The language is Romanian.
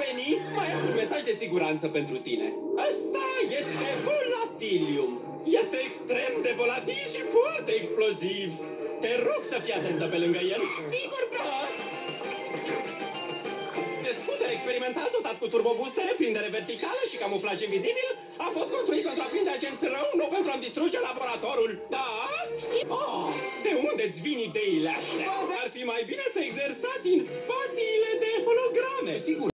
Penny, mai am un mesaj de siguranță pentru tine. Asta este volatilium. Este extrem de volatil și foarte exploziv. Te rog să fii atentă pe lângă el. Sigur, bro! De experimental dotat cu turbobustere, prindere verticală și camuflaj invizibil a fost construit pentru a prinde agenți rău, nu pentru a-mi distruge laboratorul. Da? Știi? Oh, de unde-ți vin ideile astea? Ar fi mai bine să exersați în spațiile de holograme. Sigur.